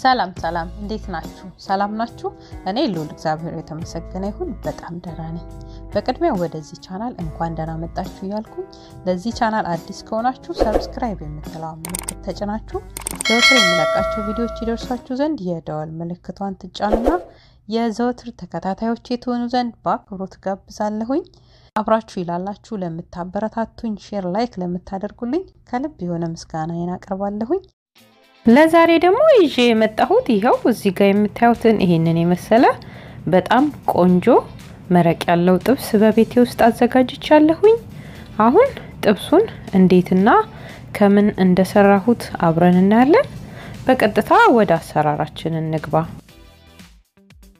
ሰላም ሰላም፣ እንዴት ናችሁ? ሰላም ናችሁ? እኔ ልዑል እግዚአብሔር የተመሰገነ ይሁን በጣም ደህና ነኝ። በቅድሚያ ወደዚህ ቻናል እንኳን ደህና መጣችሁ እያልኩኝ ለዚህ ቻናል አዲስ ከሆናችሁ subscribe የምትለዋ ምልክት ተጭናችሁ ዘወትር የሚለቃቸው ቪዲዮዎች ይደርሷችሁ ዘንድ የደወል ምልክቷን ትጫኑና የዘወትር ተከታታዮች ትሆኑ ዘንድ በአክብሮት እጋብዛለሁኝ። አብራችሁኝ ላላችሁ ለምታበረታቱኝ፣ share like ለምታደርጉልኝ ከልብ የሆነ ምስጋናዬን አቀርባለሁኝ። ለዛሬ ደግሞ ይዤ የመጣሁት ይኸው እዚህ ጋር የምታዩትን ይሄንን የመሰለ በጣም ቆንጆ መረቅ ያለው ጥብስ በቤቴ ውስጥ አዘጋጅቻለሁኝ። አሁን ጥብሱን እንዴትና ከምን እንደሰራሁት አብረን እናያለን። በቀጥታ ወደ አሰራራችን እንግባ።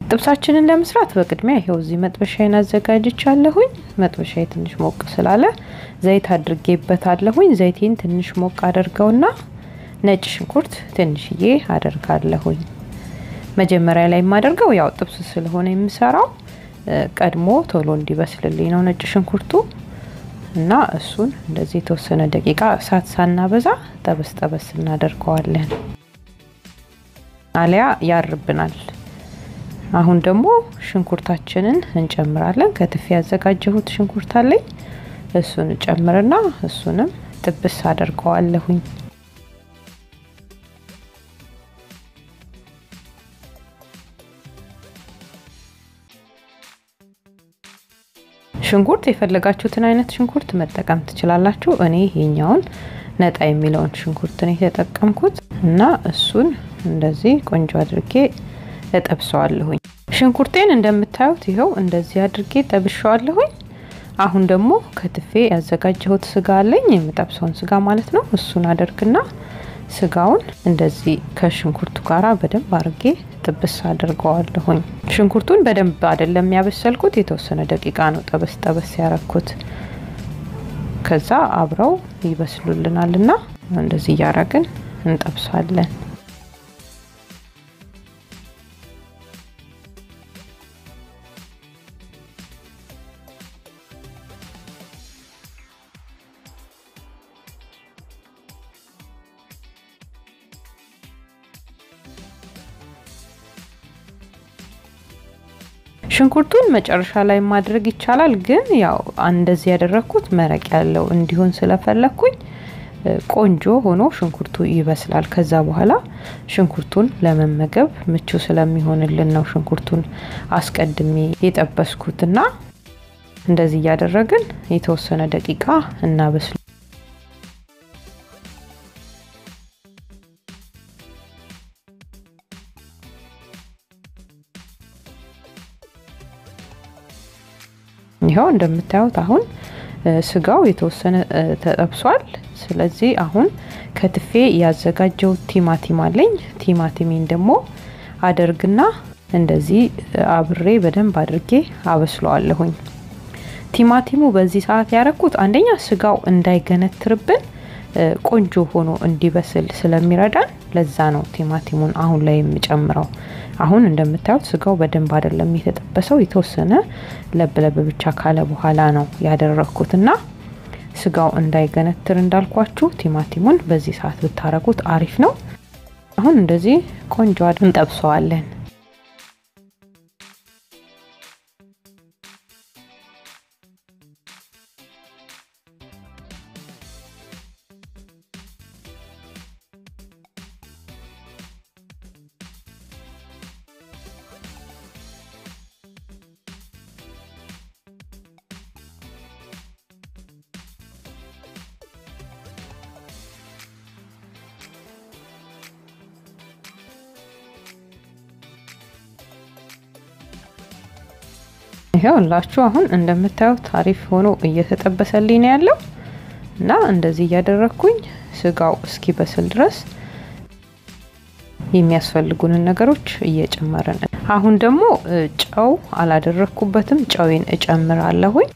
ጥብሳችንን ለመስራት በቅድሚያ ይኸው እዚህ መጥበሻዬን አዘጋጅቻለሁኝ። መጥበሻዬ ትንሽ ሞቅ ስላለ ዘይት አድርጌበታለሁኝ። ዘይቴን ትንሽ ሞቅ አደርገውና ነጭ ሽንኩርት ትንሽዬ አደርጋለሁኝ። መጀመሪያ ላይ የማደርገው ያው ጥብስ ስለሆነ የምሰራው ቀድሞ ቶሎ እንዲበስልልኝ ነው ነጭ ሽንኩርቱ እና እሱን እንደዚህ የተወሰነ ደቂቃ እሳት ሳናበዛ ጠበስ ጠበስ እናደርገዋለን፣ አሊያ ያርብናል። አሁን ደግሞ ሽንኩርታችንን እንጨምራለን። ከትፌ ያዘጋጀሁት ሽንኩርት አለኝ። እሱን እጨምርና እሱንም ጥብስ አደርገዋለሁኝ። ሽንኩርት የፈለጋችሁትን አይነት ሽንኩርት መጠቀም ትችላላችሁ። እኔ ይሄኛውን ነጣ የሚለውን ሽንኩርት ነው የተጠቀምኩት እና እሱን እንደዚህ ቆንጆ አድርጌ እጠብሰዋለሁኝ። ሽንኩርቴን እንደምታዩት ይኸው እንደዚህ አድርጌ ጠብሸዋለሁኝ። አሁን ደግሞ ከትፌ ያዘጋጀሁት ስጋ አለኝ፣ የምጠብሰውን ስጋ ማለት ነው። እሱን አደርግና ስጋውን እንደዚህ ከሽንኩርቱ ጋራ በደንብ አድርጌ ጥብስ አድርገዋለሁኝ። ሽንኩርቱን በደንብ አይደለም ያበሰልኩት፣ የተወሰነ ደቂቃ ነው ጠበስ ጠበስ ያረኩት። ከዛ አብረው ይበስሉልናል እና እንደዚህ እያረግን እንጠብሳለን። ሽንኩርቱን መጨረሻ ላይ ማድረግ ይቻላል፣ ግን ያው እንደዚህ ያደረግኩት መረቅ ያለው እንዲሆን ስለፈለግኩኝ ቆንጆ ሆኖ ሽንኩርቱ ይበስላል። ከዛ በኋላ ሽንኩርቱን ለመመገብ ምቹ ስለሚሆንልን ነው ሽንኩርቱን አስቀድሜ የጠበስኩትና እንደዚህ እያደረግን የተወሰነ ደቂቃ እናበስሉ። ይኸው እንደምታዩት አሁን ስጋው የተወሰነ ተጠብሷል። ስለዚህ አሁን ከትፌ ያዘጋጀው ቲማቲም አለኝ። ቲማቲሜን ደግሞ አደርግና እንደዚህ አብሬ በደንብ አድርጌ አበስለዋለሁኝ። ቲማቲሙ በዚህ ሰዓት ያረኩት አንደኛ ስጋው እንዳይገነትርብን ቆንጆ ሆኖ እንዲበስል ስለሚረዳን ለዛ ነው ቲማቲሙን አሁን ላይ የምጨምረው። አሁን እንደምታዩት ስጋው በደንብ አይደለም የተጠበሰው፣ የተወሰነ ለብ ለብ ብቻ ካለ በኋላ ነው ያደረኩት እና ስጋው እንዳይገነትር እንዳልኳችሁ ቲማቲሙን በዚህ ሰዓት ብታረጉት አሪፍ ነው። አሁን እንደዚህ ቆንጆ እንጠብሰዋለን። ይኸውላችሁ አሁን እንደምታዩት አሪፍ ሆኖ እየተጠበሰልኝ ነው ያለው እና እንደዚህ እያደረግኩኝ ስጋው እስኪበስል ድረስ የሚያስፈልጉንን ነገሮች እየጨመርን አሁን ደግሞ ጨው አላደረግኩበትም። ጨዌን እጨምራለሁኝ።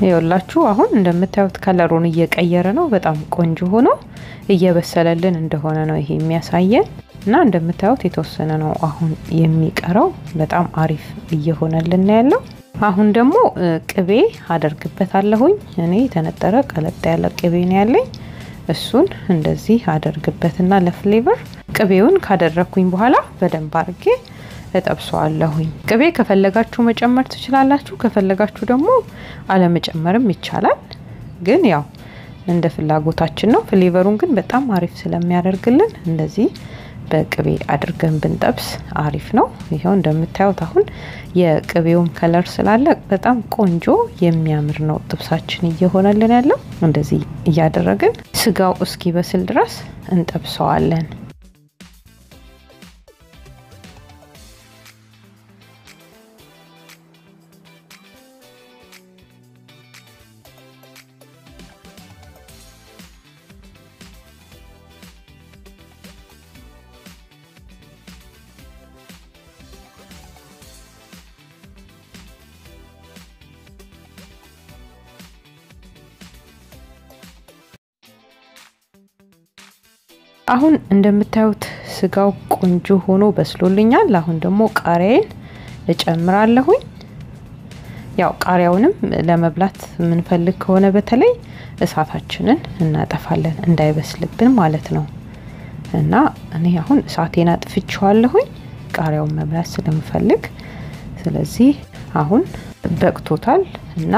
ይኸውላችሁ አሁን እንደምታዩት ከለሩን እየቀየረ ነው። በጣም ቆንጆ ሆኖ እየበሰለልን እንደሆነ ነው ይሄ የሚያሳየን እና እንደምታዩት የተወሰነ ነው አሁን የሚቀረው። በጣም አሪፍ እየሆነልን ያለው። አሁን ደግሞ ቅቤ አደርግበታለሁኝ። እኔ የተነጠረ ቀለጥ ያለ ቅቤ ነው ያለኝ። እሱን እንደዚህ አደርግበትና ለፍሌቨር ቅቤውን ካደረግኩኝ በኋላ በደንብ አርጌ እጠብሰዋለሁኝ። ቅቤ ከፈለጋችሁ መጨመር ትችላላችሁ፣ ከፈለጋችሁ ደግሞ አለመጨመርም ይቻላል። ግን ያው እንደ ፍላጎታችን ነው። ፍሌቨሩን ግን በጣም አሪፍ ስለሚያደርግልን እንደዚህ በቅቤ አድርገን ብንጠብስ አሪፍ ነው። ይኸው እንደምታዩት አሁን የቅቤውም ከለር ስላለ በጣም ቆንጆ የሚያምር ነው ጥብሳችን እየሆነልን ያለው። እንደዚህ እያደረግን ስጋው እስኪበስል ድረስ እንጠብሰዋለን። አሁን እንደምታዩት ስጋው ቆንጆ ሆኖ በስሎልኛል። አሁን ደግሞ ቃሪያዬን እጨምራለሁኝ። ያው ቃሪያውንም ለመብላት የምንፈልግ ከሆነ በተለይ እሳታችንን እናጠፋለን እንዳይበስልብን ማለት ነው። እና እኔ አሁን እሳቴን አጥፍቼዋለሁኝ ቃሪያውን መብላት ስለምፈልግ። ስለዚህ አሁን በቅቶታል እና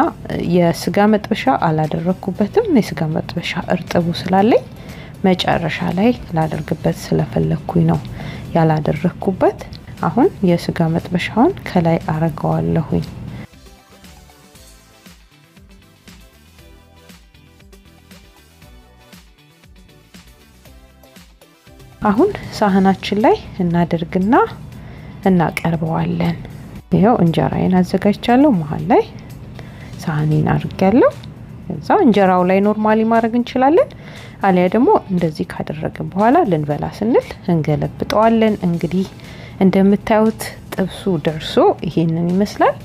የስጋ መጥበሻ አላደረግኩበትም። የስጋ መጥበሻ እርጥቡ ስላለኝ መጨረሻ ላይ ላደርግበት ስለፈለግኩኝ ነው ያላደረግኩበት። አሁን የስጋ መጥበሻውን ከላይ አረገዋለሁኝ። አሁን ሳህናችን ላይ እናደርግና እናቀርበዋለን። ይኸው እንጀራዬን አዘጋጅቻለሁ። መሀል ላይ ሳህኔን አድርጊያለሁ። ከዛ እንጀራው ላይ normally ማድረግ እንችላለን። አሊያ ደግሞ እንደዚህ ካደረግን በኋላ ልንበላ ስንል እንገለብጠዋለን። እንግዲህ እንደምታዩት ጥብሱ ደርሶ ይሄንን ይመስላል።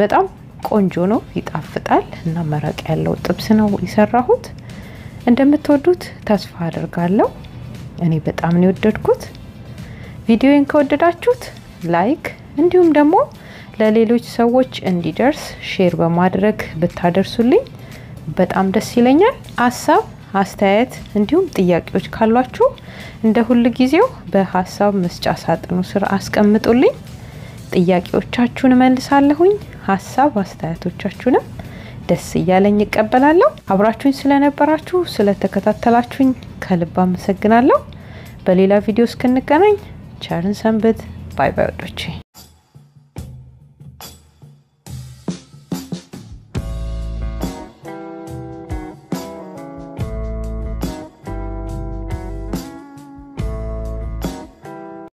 በጣም ቆንጆ ነው፣ ይጣፍጣል እና መረቅ ያለው ጥብስ ነው የሰራሁት። እንደምትወዱት ተስፋ አድርጋለሁ። እኔ በጣም ነው የወደድኩት። ቪዲዮን ከወደዳችሁት like እንዲሁም ደግሞ ለሌሎች ሰዎች እንዲደርስ share በማድረግ ብታደርሱልኝ በጣም ደስ ይለኛል። ሀሳብ አስተያየት፣ እንዲሁም ጥያቄዎች ካሏችሁ እንደ ሁል ጊዜው በሀሳብ መስጫ ሳጥኑ ስር አስቀምጡልኝ። ጥያቄዎቻችሁን እመልሳለሁኝ። ሀሳብ አስተያየቶቻችሁንም ደስ እያለኝ እቀበላለሁ። አብራችሁኝ ስለነበራችሁ ስለተከታተላችሁኝ ከልብ አመሰግናለሁ። በሌላ ቪዲዮ እስክንገናኝ ቸርን ሰንብት። ባይ ባይ ወዶቼ